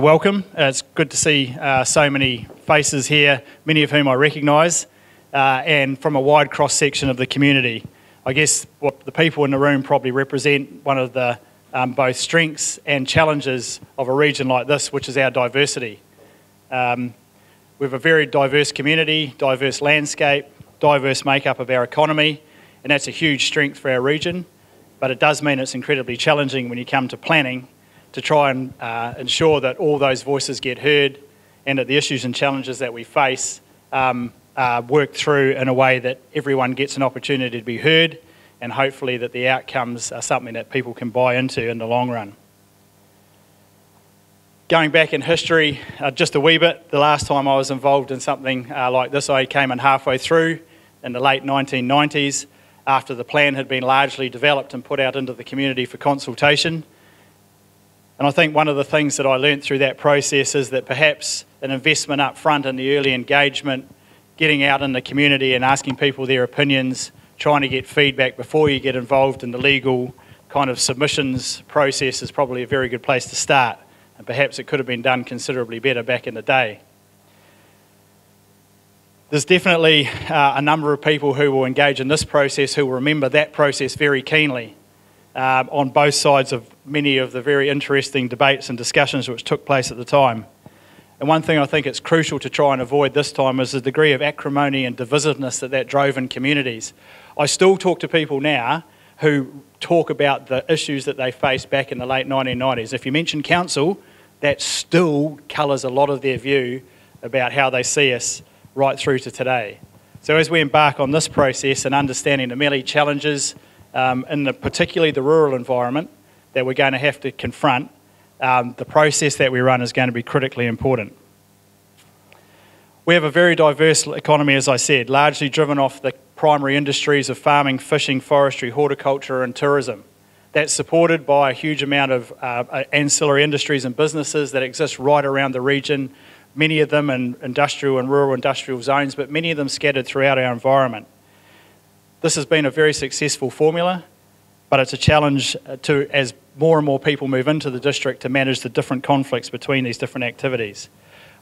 Welcome. Uh, it's good to see uh, so many faces here, many of whom I recognise, uh, and from a wide cross section of the community. I guess what the people in the room probably represent one of the um, both strengths and challenges of a region like this, which is our diversity. Um, we have a very diverse community, diverse landscape, diverse makeup of our economy, and that's a huge strength for our region. But it does mean it's incredibly challenging when you come to planning to try and uh, ensure that all those voices get heard and that the issues and challenges that we face um, worked through in a way that everyone gets an opportunity to be heard and hopefully that the outcomes are something that people can buy into in the long run. Going back in history uh, just a wee bit, the last time I was involved in something uh, like this, I came in halfway through in the late 1990s after the plan had been largely developed and put out into the community for consultation. And I think one of the things that I learned through that process is that perhaps an investment up front in the early engagement, getting out in the community and asking people their opinions, trying to get feedback before you get involved in the legal kind of submissions process is probably a very good place to start. And perhaps it could have been done considerably better back in the day. There's definitely uh, a number of people who will engage in this process who will remember that process very keenly um, on both sides of many of the very interesting debates and discussions which took place at the time. And one thing I think it's crucial to try and avoid this time is the degree of acrimony and divisiveness that that drove in communities. I still talk to people now who talk about the issues that they faced back in the late 1990s. If you mention council, that still colours a lot of their view about how they see us right through to today. So as we embark on this process and understanding the many challenges um, in the, particularly the rural environment that we're going to have to confront, um, the process that we run is going to be critically important. We have a very diverse economy, as I said, largely driven off the primary industries of farming, fishing, forestry, horticulture, and tourism. That's supported by a huge amount of uh, ancillary industries and businesses that exist right around the region, many of them in industrial and rural industrial zones, but many of them scattered throughout our environment. This has been a very successful formula, but it's a challenge uh, to, as more and more people move into the district, to manage the different conflicts between these different activities.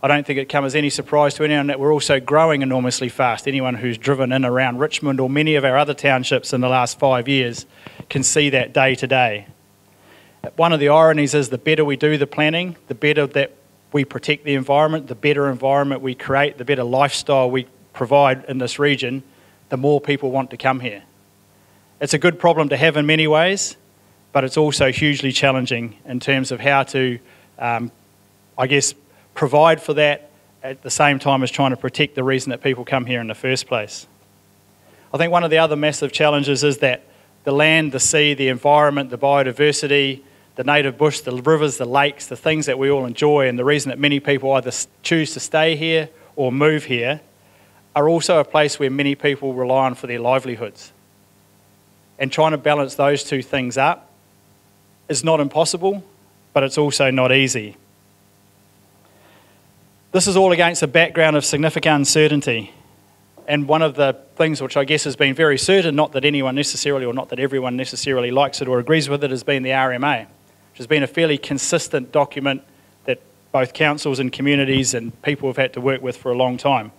I don't think it comes as any surprise to anyone that we're also growing enormously fast. Anyone who's driven in around Richmond or many of our other townships in the last five years can see that day to day. One of the ironies is the better we do the planning, the better that we protect the environment, the better environment we create, the better lifestyle we provide in this region, the more people want to come here. It's a good problem to have in many ways, but it's also hugely challenging in terms of how to, um, I guess, provide for that at the same time as trying to protect the reason that people come here in the first place. I think one of the other massive challenges is that the land, the sea, the environment, the biodiversity, the native bush, the rivers, the lakes, the things that we all enjoy, and the reason that many people either choose to stay here or move here are also a place where many people rely on for their livelihoods. And trying to balance those two things up is not impossible, but it's also not easy. This is all against a background of significant uncertainty. And one of the things which I guess has been very certain, not that anyone necessarily or not that everyone necessarily likes it or agrees with it, has been the RMA, which has been a fairly consistent document that both councils and communities and people have had to work with for a long time.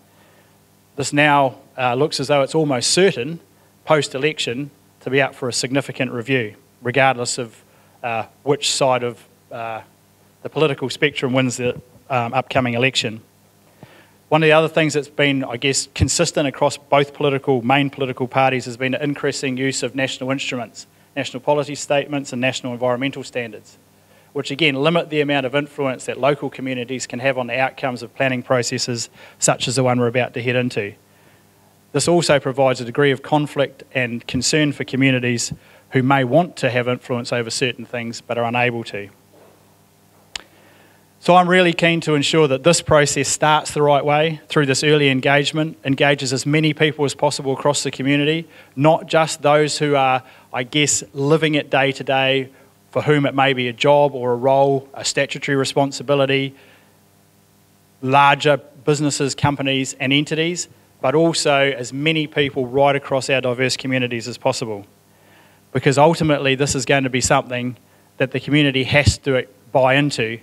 This now uh, looks as though it's almost certain, post election, to be up for a significant review, regardless of uh, which side of uh, the political spectrum wins the um, upcoming election. One of the other things that's been, I guess, consistent across both political, main political parties has been the increasing use of national instruments, national policy statements and national environmental standards, which again limit the amount of influence that local communities can have on the outcomes of planning processes such as the one we're about to head into. This also provides a degree of conflict and concern for communities who may want to have influence over certain things but are unable to. So I'm really keen to ensure that this process starts the right way through this early engagement, engages as many people as possible across the community, not just those who are, I guess, living it day to day, for whom it may be a job or a role, a statutory responsibility, larger businesses, companies, and entities, but also as many people right across our diverse communities as possible. Because ultimately, this is going to be something that the community has to buy into.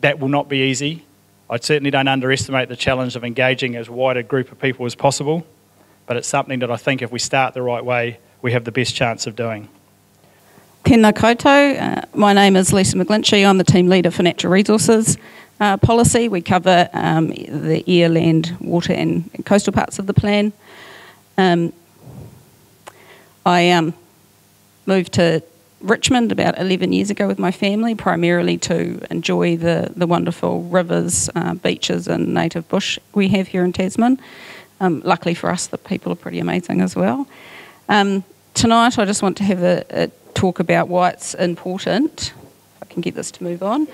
that will not be easy. I certainly don't underestimate the challenge of engaging as wide a group of people as possible, but it's something that I think if we start the right way, we have the best chance of doing. Tēnā koutou. Uh, my name is Lisa McGlinchey. I'm the team leader for Natural Resources uh, Policy. We cover um, the air, land, water, and coastal parts of the plan. Um, I um, moved to Richmond about 11 years ago with my family, primarily to enjoy the, the wonderful rivers, uh, beaches, and native bush we have here in Tasman. Um, luckily for us, the people are pretty amazing as well. Um, tonight, I just want to have a, a, talk about why it's important. If I can get this to move on.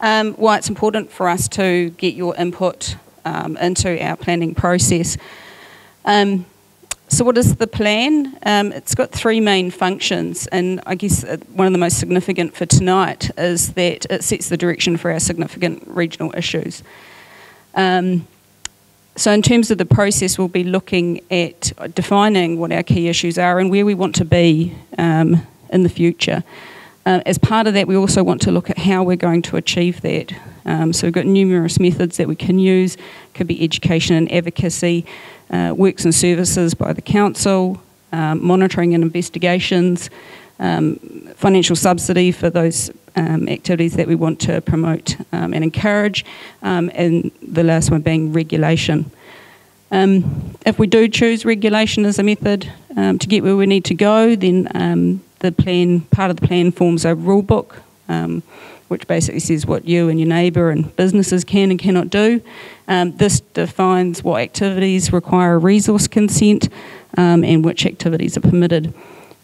Um, why it's important for us to get your input um, into our planning process. Um, so, what is the plan? Um, it's got three main functions, and I guess uh, one of the most significant for tonight is that it sets the direction for our significant regional issues. Um, so, in terms of the process, we'll be looking at defining what our key issues are and where we want to be um, in the future. Uh, as part of that, we also want to look at how we're going to achieve that. Um, so, we've got numerous methods that we can use, could be education and advocacy uh, works and services by the council, um, monitoring and investigations, um, financial subsidy for those um, activities that we want to promote um, and encourage, um, and the last one being regulation. If we do choose regulation as a method to get where we need to go, then the plan part of the plan forms a rule book which basically says what you and your neighbour and businesses can and cannot do. Um, this defines what activities require a resource consent um, and which activities are permitted.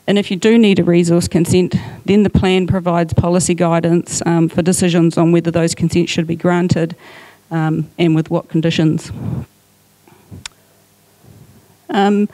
And if you do need a resource consent, then the plan provides policy guidance um, for decisions on whether those consents should be granted um, and with what conditions. Um,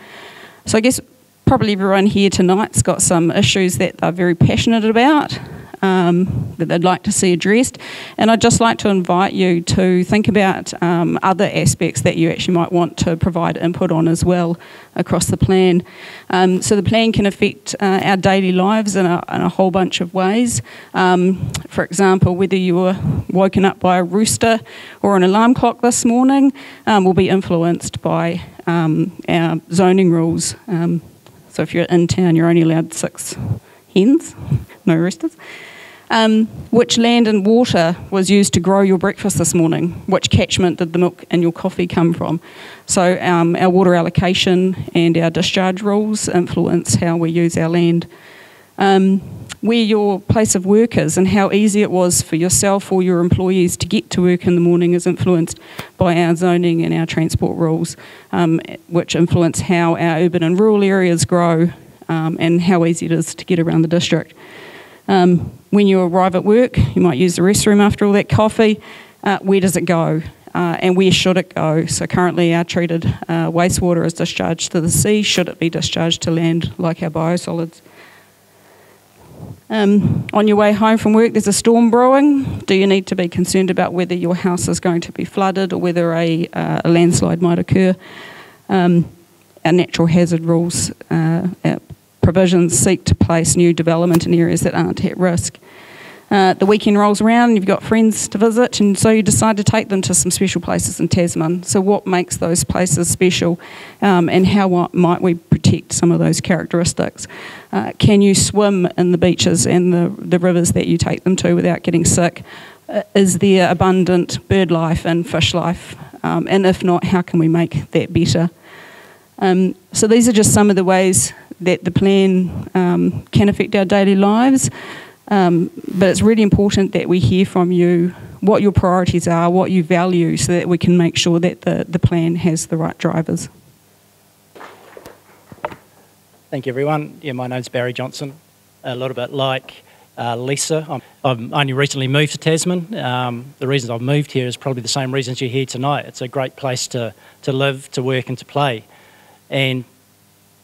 so I guess probably everyone here tonight's got some issues that they're very passionate about um, that they'd like to see addressed. And I'd just like to invite you to think about um, other aspects that you actually might want to provide input on as well across the plan. Um, so the plan can affect uh, our daily lives in a, in a, whole bunch of ways. Um, for example, whether you were woken up by a rooster or an alarm clock this morning um, will be influenced by um, our zoning rules. So if you're in town, you're only allowed six hens, no roosters. Um, which land and water was used to grow your breakfast this morning? Which catchment did the milk in your coffee come from? So, um, our water allocation and our discharge rules influence how we use our land. Um, where your place of work is and how easy it was for yourself or your employees to get to work in the morning is influenced by our zoning and our transport rules, um, which influence how our urban and rural areas grow um, and how easy it is to get around the district. Um, when you arrive at work, you might use the restroom after all that coffee. Uh, where does it go? Uh, and where should it go? So currently, our treated uh, wastewater is discharged to the sea. Should it be discharged to land like our biosolids? Um, on your way home from work, there's a storm brewing. Do you need to be concerned about whether your house is going to be flooded or whether a, uh, a landslide might occur? Um, our natural hazard rules uh, provisions seek to place new development in areas that aren't at risk. Uh, the weekend rolls around, you've got friends to visit, and so you decide to take them to some special places in Tasman. So, what makes those places special, um, and how might we protect some of those characteristics? Uh, can you swim in the beaches and the, the rivers that you take them to without getting sick? Uh, is there abundant bird life and fish life? Um, and if not, how can we make that better? Um, so, these are just some of the ways that the plan um, can affect our daily lives. Um, but it's really important that we hear from you what your priorities are, what you value, so that we can make sure that the, the plan has the right drivers. Thank you, everyone. Yeah, my name's Barry Johnson. A little bit like uh, Lisa, I'm, I've only recently moved to Tasman. Um, the reasons I've moved here is probably the same reasons you're here tonight. It's a great place to, to live, to work, and to play. And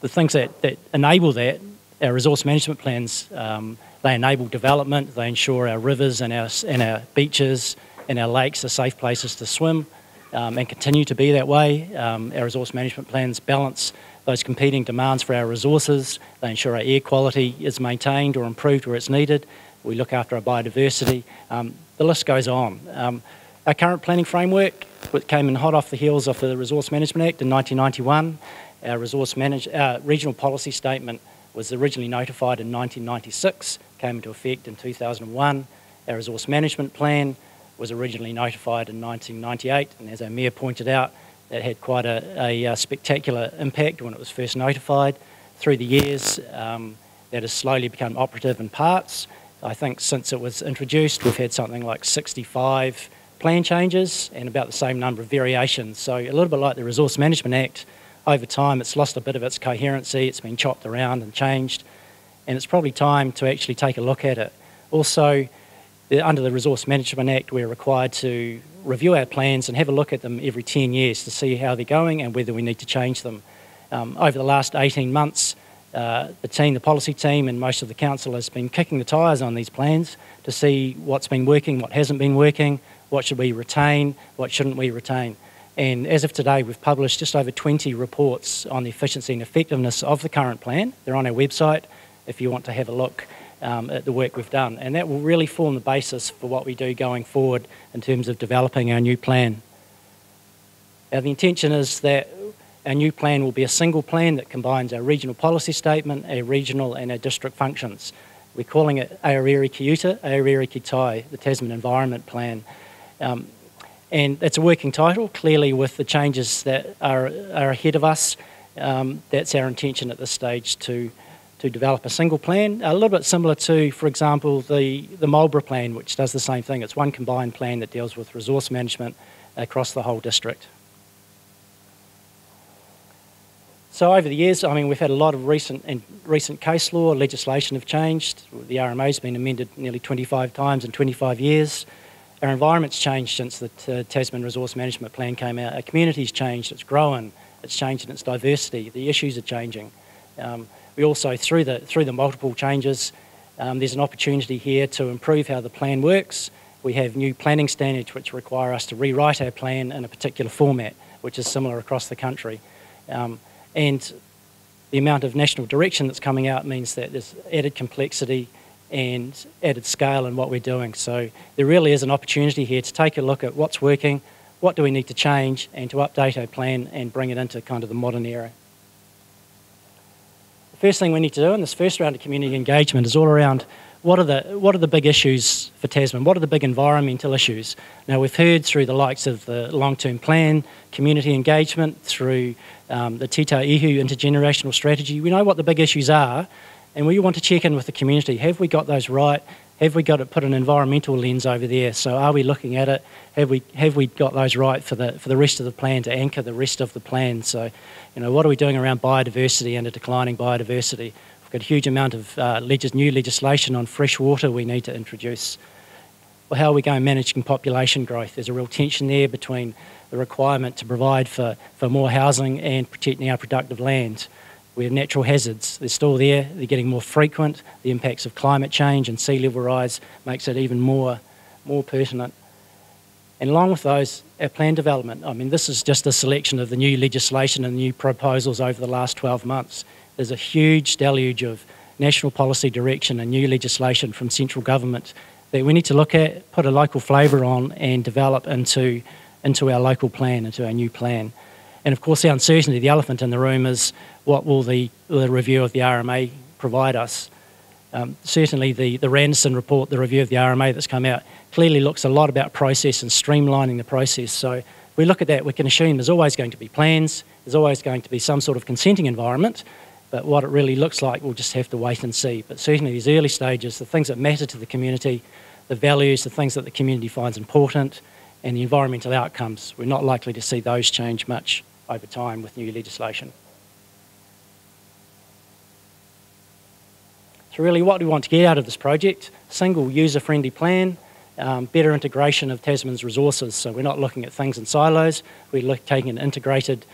the things that, that enable that, our resource management plans, um, they enable development, they ensure our rivers and our, and our beaches and our lakes are safe places to swim um, and continue to be that way. Um, our resource management plans balance those competing demands for our resources, they ensure our air quality is maintained or improved where it's needed, we look after our biodiversity. Um, the list goes on. Um, our current planning framework, which came in hot off the heels of the Resource Management Act in 1991, our resource manage, uh, regional policy statement was originally notified in 1996, came into effect in 2001. Our resource management plan was originally notified in 1998, and as our pointed out, that had quite a, a, a spectacular impact when it was first notified. Through the years, um, that has slowly become operative in parts. I think since it was introduced, we've had something like 65 plan changes and about the same number of variations. So a little bit like the Resource Management Act, over time it's lost a bit of its coherency, it's been chopped around and changed, and it's probably time to actually take a look at it. Also, under the Resource Management Act, we're required to review our plans and have a look at them every 10 years to see how they're going and whether we need to change them. Um, over the last 18 months, uh, the team, the policy team, and most of the council has been kicking the tyres on these plans to see what's been working, what hasn't been working, what should we retain, what shouldn't we retain. And as of today, we've published just over 20 reports on the efficiency and effectiveness of the current plan. They're on our website if you want to have a look um, at the work we've done. And that will really form the basis for what we do going forward in terms of developing our new plan. Now, the intention is that our new plan will be a single plan that combines our regional policy statement, our regional and our district functions. We're calling it Aorere Ki Uta, Aorere Ki Tai, the Tasman Environment Plan. Um, and it's a working title, clearly with the changes that are, are ahead of us. Um, that's our intention at this stage to to develop a single plan, a little bit similar to, for example, the, the Marlborough plan, which does the same thing. It's one combined plan that deals with resource management across the whole district. So over the years, I mean, we've had a lot of recent and recent case law, legislation have changed. The RMA has been amended nearly 25 times in 25 years. Our environment's changed since the uh, Tasman Resource Management Plan came out. Our community's changed, it's grown, it's changed in its diversity. The issues are changing. Um, we also, through the, through the multiple changes, um, there's an opportunity here to improve how the plan works. We have new planning standards which require us to rewrite our plan in a particular format, which is similar across the country. Um, and the amount of national direction that's coming out means that there's added complexity and added scale in what we're doing. So there really is an opportunity here to take a look at what's working, what do we need to change, and to update our plan and bring it into kind of the modern era. First thing we need to do in this first round of community engagement is all around what are the what are the big issues for Tasman? What are the big environmental issues? Now we've heard through the likes of the long-term plan, community engagement, through um, the Te Tauihu intergenerational strategy. We know what the big issues are, and we want to check in with the community. Have we got those right? Have we got to put an environmental lens over there? So are we looking at it? Have we have we got those right for the for the rest of the plan to anchor the rest of the plan? So you know, what are we doing around biodiversity and a declining biodiversity? We've got a huge amount of uh, legis- new legislation on fresh water we need to introduce. Well, how are we going managing population growth? There's a real tension there between the requirement to provide for, for more housing and protecting our productive land. We have natural hazards. They're still there. They're getting more frequent. The impacts of climate change and sea level rise makes it even more, more pertinent. And along with those, our plan development. I mean, this is just a selection of the new legislation and new proposals over the last 12 months. There's a huge deluge of national policy direction and new legislation from central government that we need to look at, put a local flavour on, and develop into, into our local plan, into our new plan. And of course, the uncertainty, the elephant in the room is what will the, the review of the RMA provide us? Um, certainly, the, the Randerson report, the review of the RMA that's come out, clearly looks a lot about process and streamlining the process. So, if we look at that, we can assume there's always going to be plans, there's always going to be some sort of consenting environment, but what it really looks like, we'll just have to wait and see. But certainly, these early stages, the things that matter to the community, the values, the things that the community finds important, and the environmental outcomes, we're not likely to see those change much over time with new legislation. So really what we want to get out of this project? Single user-friendly plan, um, better integration of Tasman's resources. So we're not looking at things in silos, we're look, taking an integrated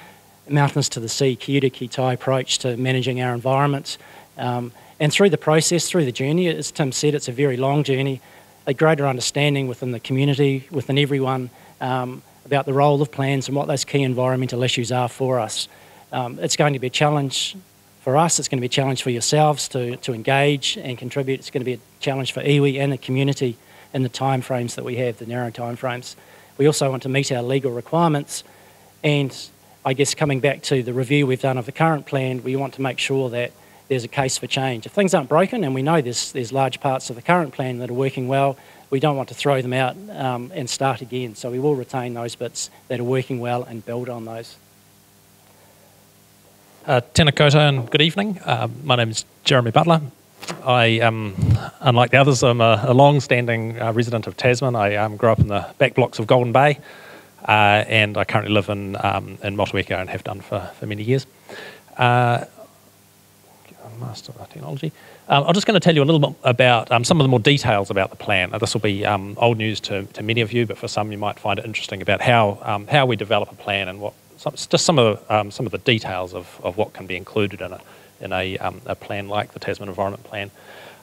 mountains to the sea, Ki Uta Ki Tai approach to managing our environments. Um, and through the process, through the journey, as Tim said, it's a very long journey, a greater understanding within the community, within everyone, um, about the role of plans and what those key environmental issues are for us. Um, it's going to be a challenge For us, it's going to be a challenge for yourselves to, to engage and contribute. It's going to be a challenge for iwi and the community in the timeframes that we have, the narrow timeframes. We also want to meet our legal requirements and I guess coming back to the review we've done of the current plan, we want to make sure that there's a case for change. If things aren't broken, and we know there's, there's large parts of the current plan that are working well, we don't want to throw them out um, and start again. So we will retain those bits that are working well and build on those. Uh, tēnā and good evening. Uh, my name is Jeremy Butler. I, um, unlike the others, I'm a, a long-standing uh, resident of Tasman. I um, grew up in the back blocks of Golden Bay. Uh, and I currently live in, um, in Motueka and have done for, for many years. Uh, master of technology. Um, I'm just going to tell you a little bit about um, some of the more details about the plan. this will be um, old news to, to many of you, but for some you might find it interesting about how, um, how we develop a plan and what some, just some of, the, um, some of the details of, of what can be included in a, in a, um, a plan like the Tasman Environment Plan.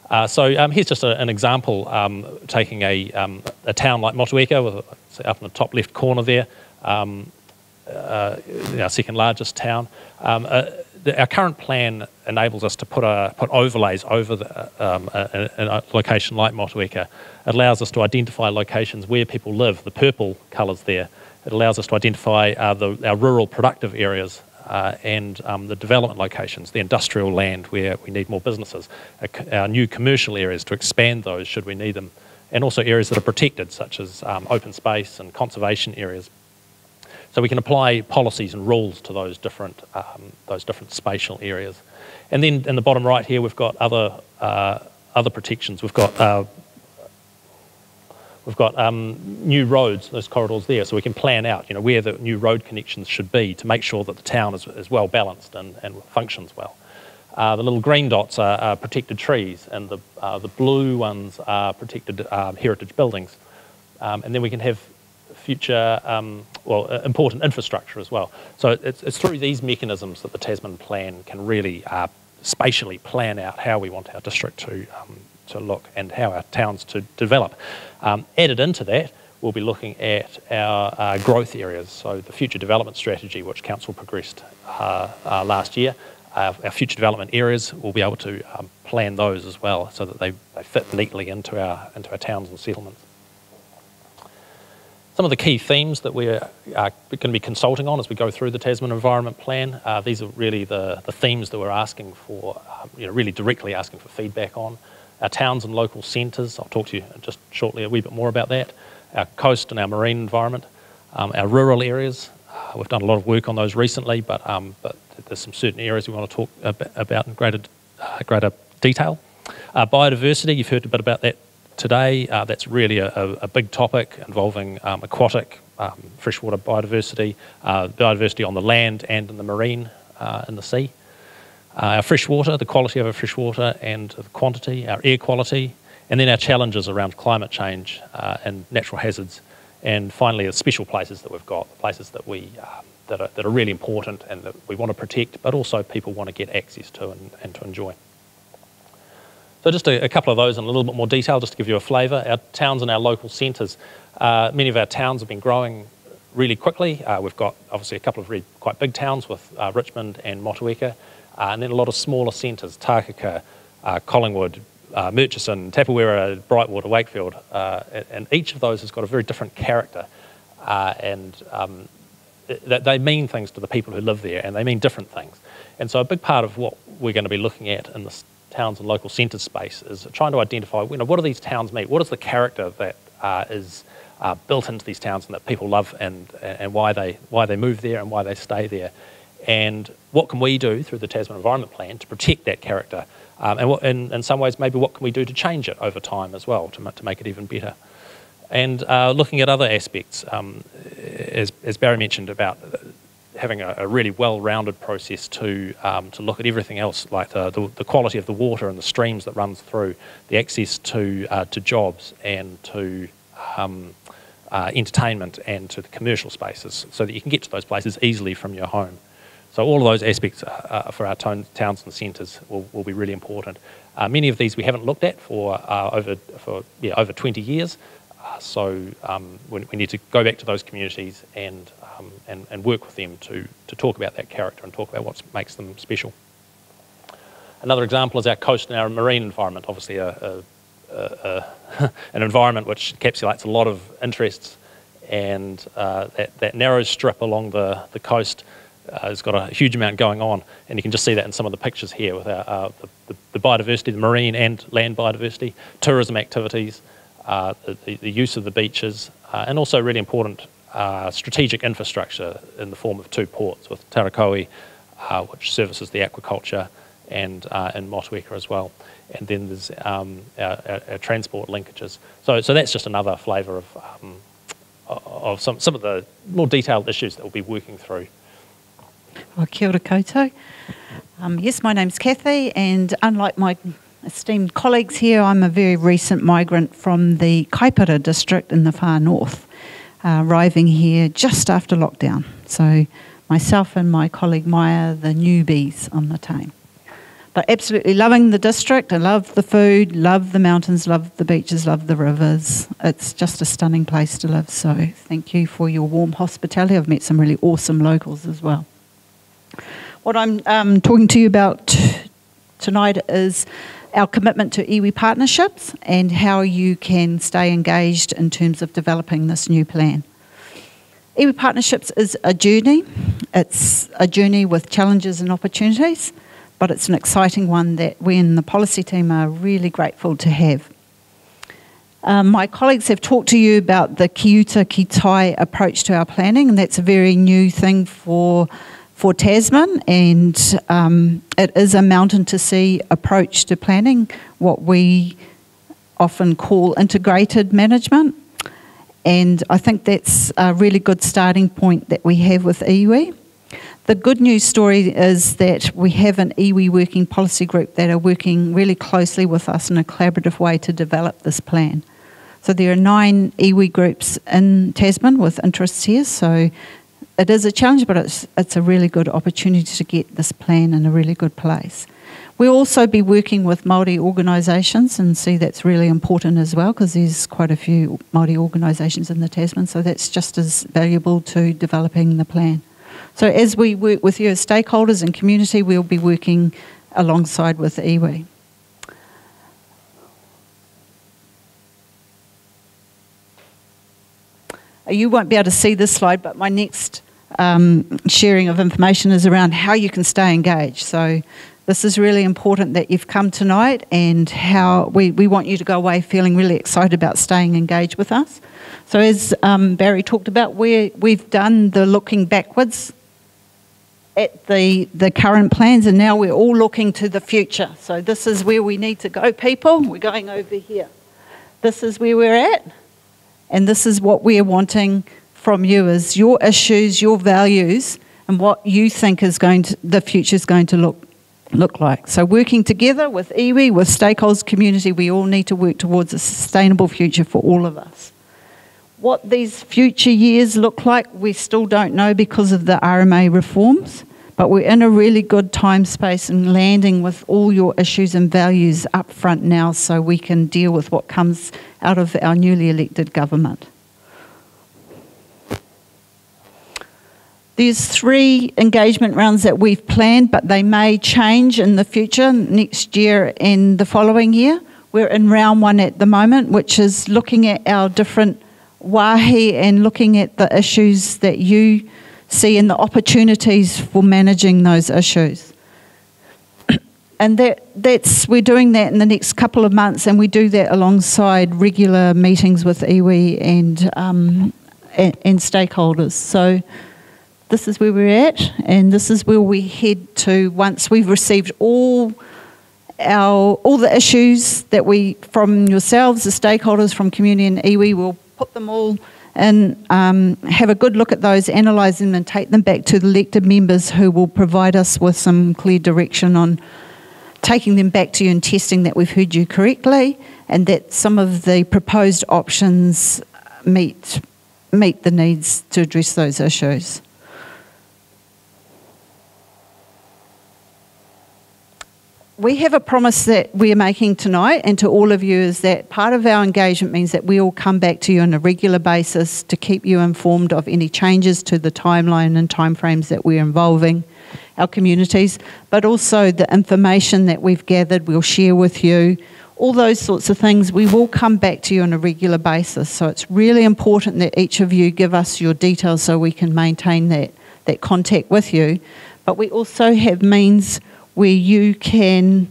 Uh, so here's just a, an example taking a, a town like Motueka with up in the top left corner there, uh, our second largest town. Uh, the, our current plan enables us to put, a, put overlays over the, um, a, a, location like Motueka. It allows us to identify locations where people live, the purple colours there. It allows us to identify uh, the, our rural productive areas uh, and um, the development locations, the industrial land where we need more businesses, our, new commercial areas to expand those should we need them and also areas that are protected, such as um, open space and conservation areas. So we can apply policies and rules to those different, um, those different spatial areas. And then in the bottom right here, we've got other, uh, other protections. We've got, uh, we've got um, new roads, those corridors there, so we can plan out you know, where the new road connections should be to make sure that the town is, is well balanced and, and functions well. Uh, the little green dots are, are protected trees, and the, uh, the blue ones are protected um, heritage buildings. Um, and then we can have future, um, well, uh, important infrastructure as well. So it's, it's, through these mechanisms that the Tasman plan can really uh, spatially plan out how we want our district to, um, to look and how our towns to develop. Um, added into that, we'll be looking at our uh, growth areas. So the future development strategy, which Council progressed uh, uh, last year, our, our future development areas, we'll be able to um, plan those as well so that they, they fit neatly into our, into our towns and settlements. Some of the key themes that we're uh, going to be consulting on as we go through the Tasman Environment Plan, uh, these are really the, the themes that we're asking for, um, you know, really directly asking for feedback on. Our towns and local centres, I'll talk to you just shortly a wee bit more about that. Our coast and our marine environment, um, our rural areas, uh, we've done a lot of work on those recently, but, um, but there's some certain areas we want to talk about in greater, uh, greater detail. Uh, biodiversity, you've heard a bit about that today. Uh, that's really a, a, big topic involving um, aquatic, um, freshwater biodiversity, uh, biodiversity on the land and in the marine, uh, in the sea. Uh, our freshwater, the quality of our freshwater and the quantity, our air quality, and then our challenges around climate change and natural hazards. And finally, the special places that we've got, places that we um, that are, that are really important and that we want to protect, but also people want to get access to and, and to enjoy. So just a, a, couple of those in a little bit more detail, just to give you a flavour. Our towns and our local centres, uh, many of our towns have been growing really quickly. Uh, we've got obviously a couple of really quite big towns with uh, Richmond and Motueka, uh, and then a lot of smaller centres, Takaka, uh, Collingwood, uh, Murchison, Tapawera, Brightwater, Wakefield, and, and, each of those has got a very different character. and um, that they mean things to the people who live there and they mean different things. And so a big part of what we're going to be looking at in this towns and local centre space is trying to identify, you know, what do these towns mean? What is the character that uh, is uh, built into these towns and that people love and, and why, they, why they move there and why they stay there? And what can we do through the Tasman Environment Plan to protect that character? Um, and what, in, in some ways, maybe what can we do to change it over time as well to, to make it even better? And uh, looking at other aspects, um, as, as, Barry mentioned, about having a, a really well-rounded process to um, to look at everything else, like the, the, the, quality of the water and the streams that runs through, the access to uh, to jobs and to um, uh, entertainment and to the commercial spaces, so that you can get to those places easily from your home. So all of those aspects uh, uh for our towns and centres will, will be really important. Uh, many of these we haven't looked at for uh, over for yeah over 20 years. Uh, so um, we, we, need to go back to those communities and, um, and, and work with them to, to talk about that character and talk about what makes them special. Another example is our coast and our marine environment, obviously a, a, a, an environment which encapsulates a lot of interests and uh, that, that narrow strip along the, the coast uh, has got a huge amount going on, and you can just see that in some of the pictures here with our, uh, the, the, biodiversity, the marine and land biodiversity, tourism activities, uh, the, the, use of the beaches, uh, and also really important uh, strategic infrastructure in the form of two ports with Tarakohe, uh, which services the aquaculture, and in Motueka as well. And then there's um, our, our, our, transport linkages. So, so that's just another flavour of, um, of some, some of the more detailed issues that we'll be working through. Well, kia ora koutou. Um, yes, my name's Kathy, and unlike my esteemed colleagues here, I'm a very recent migrant from the Kaipara district in the far north, uh, arriving here just after lockdown. So, myself and my colleague Maya, the newbies on the team. But absolutely loving the district. I love the food, love the mountains, love the beaches, love the rivers. It's just a stunning place to live. So, thank you for your warm hospitality. I've met some really awesome locals as well. What I'm um, talking to you about tonight is our commitment to iwi partnerships and how you can stay engaged in terms of developing this new plan. iwi partnerships is a journey. It's a journey with challenges and opportunities, but it's an exciting one that we in the policy team are really grateful to have. Um, my colleagues have talked to you about the Ki Uta Ki Tai approach to our planning, and that's a very new thing for for Tasman, and um, it is a mountain to sea approach to planning, what we often call integrated management. And I think that's a really good starting point that we have with iwi. The good news story is that we have an iwi working policy group that are working really closely with us in a collaborative way to develop this plan. So there are nine iwi groups in Tasman with interests here. So it is a challenge, but it's, it's a really good opportunity to get this plan in a really good place. We'll also be working with Māori organisations and see that's really important as well because there's quite a few Māori organisations in the Tasman, so that's just as valuable to developing the plan. So as we work with you as stakeholders and community, we'll be working alongside with iwi. You won't be able to see this slide, but my next um, sharing of information is around how you can stay engaged. So this is really important that you've come tonight and how we, we want you to go away feeling really excited about staying engaged with us. So as um, Barry talked about, we we've done the looking backwards at the, the current plans and now we're all looking to the future. So this is where we need to go, people. We're going over here. This is where we're at and this is what we're wanting from you is your issues, your values, and what you think is going to, the future is going to look look like. So working together with iwi, with stakeholders, community, we all need to work towards a sustainable future for all of us. What these future years look like, we still don't know because of the RMA reforms, but we're in a really good time space and landing with all your issues and values up front now so we can deal with what comes out of our newly elected government. There's three engagement rounds that we've planned, but they may change in the future, next year and the following year. We're in round one at the moment, which is looking at our different wahi and looking at the issues that you see and the opportunities for managing those issues. and that, that's we're doing that in the next couple of months, and we do that alongside regular meetings with iwi and um, and, and stakeholders. So this is where we're at, and this is where we head to once we've received all our all the issues that we from yourselves, the stakeholders from community and iwi, we'll put them all and um, have a good look at those, analyse them, and take them back to the elected members who will provide us with some clear direction on taking them back to you and testing that we've heard you correctly, and that some of the proposed options meet meet the needs to address those issues. We have a promise that we are making tonight and to all of you is that part of our engagement means that we will come back to you on a regular basis to keep you informed of any changes to the timeline and timeframes that we're involving our communities, but also the information that we've gathered, we'll share with you. All those sorts of things, we will come back to you on a regular basis. So it's really important that each of you give us your details so we can maintain that, that contact with you. But we also have means where you can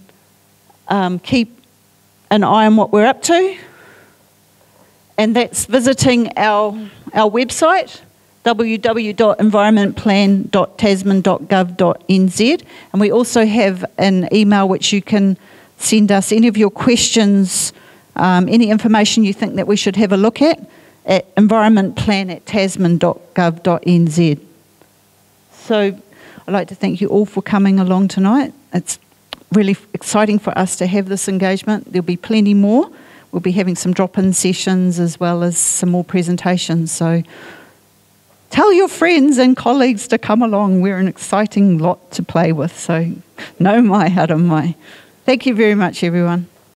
um, keep an eye on what we're up to. And that's visiting our, our website, www.environmentplan.tasman.gov.nz. And we also have an email which you can send us any of your questions, um, any information you think that we should have a look at, at environmentplan at tasman.gov.nz. So I'd like to thank you all for coming along tonight. It's really exciting for us to have this engagement. There'll be plenty more. We'll be having some drop in sessions as well as some more presentations. So tell your friends and colleagues to come along. We're an exciting lot to play with. So no mai hara mai. Thank you very much, everyone.